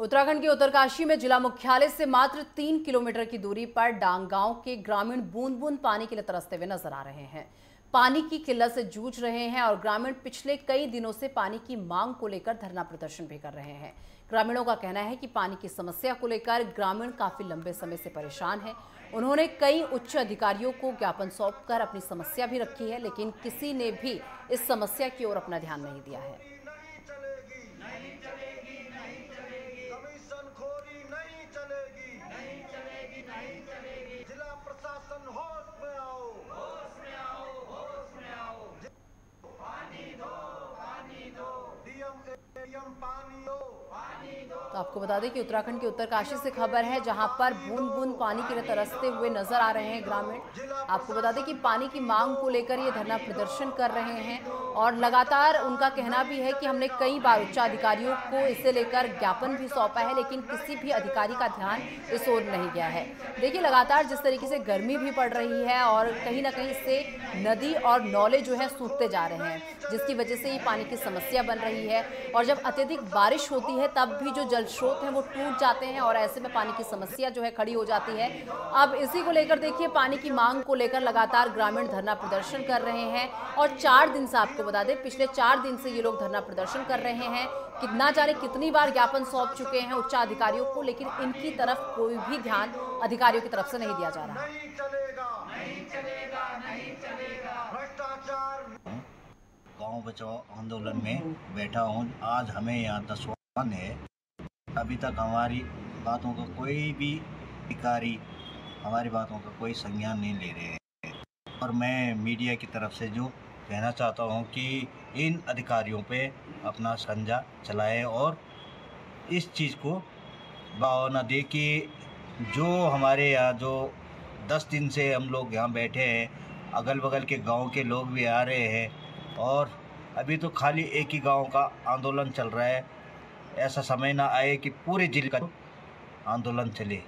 उत्तराखंड के उत्तरकाशी में जिला मुख्यालय से मात्र तीन किलोमीटर की दूरी पर डांग गाँव के ग्रामीण बूंद बूंद पानी के लिए तरसते हुए नज़र आ रहे हैं। पानी की किल्लत से जूझ रहे हैं और ग्रामीण पिछले कई दिनों से पानी की मांग को लेकर धरना प्रदर्शन भी कर रहे हैं। ग्रामीणों का कहना है कि पानी की समस्या को लेकर ग्रामीण काफ़ी लंबे समय से परेशान है। उन्होंने कई उच्च अधिकारियों को ज्ञापन सौंपकर अपनी समस्या भी रखी है, लेकिन किसी ने भी इस समस्या की ओर अपना ध्यान नहीं दिया है। तो आपको बता दें कि उत्तराखंड के उत्तरकाशी से खबर है, जहाँ पर बूंद बूंद पानी के तरसते हुए नज़र आ रहे हैं ग्रामीण। आपको बता दें कि पानी की मांग को लेकर ये धरना प्रदर्शन कर रहे हैं और लगातार उनका कहना भी है कि हमने कई बार उच्च अधिकारियों को इसे लेकर ज्ञापन भी सौंपा है, लेकिन किसी भी अधिकारी का ध्यान इस ओर नहीं गया है। देखिए, लगातार जिस तरीके से गर्मी भी पड़ रही है और कहीं ना कहीं इससे नदी और नौले जो है सूखते जा रहे हैं, जिसकी वजह से ये पानी की समस्या बन रही है। और जब अत्यधिक बारिश होती है, तब भी जो जल स्रोत हैं वो टूट जाते हैं और ऐसे में पानी की समस्या जो है खड़ी हो जाती है। अब इसी को लेकर देखिए पानी की मांग को लेकर लगातार ग्रामीण धरना प्रदर्शन कर रहे हैं और चार दिन से आपको बता दें पिछले चार दिन से ये लोग धरना प्रदर्शन कर रहे हैं। कितना जाने कितनी बार ज्ञापन सौंप चुके हैं उच्च अधिकारियों को लेकिन इनकी तरफ़ कोई भी ध्यान अधिकारियों की तरफ़ से नहीं दिया जा रहा। नहीं चलेगा नहीं चलेगा नहीं चलेगा। गाँव बचाओ आंदोलन में बैठा हूँ। आज हमें यहाँ दसवां है। अभी तक हमारी बातों का कोई भी अधिकारी हमारी बातों का कोई संज्ञान नहीं ले रहे हैं। और मैं मीडिया की तरफ़ से जो कहना चाहता हूँ कि इन अधिकारियों पे अपना संजा चलाए और इस चीज़ को भावना दे कि जो हमारे यहाँ जो दस दिन से हम लोग यहाँ बैठे हैं अगल बगल के गाँव के लोग भी आ रहे हैं और अभी तो खाली एक ही गाँव का आंदोलन चल रहा है। ऐसा समय ना आए कि पूरे ज़िले का आंदोलन चले।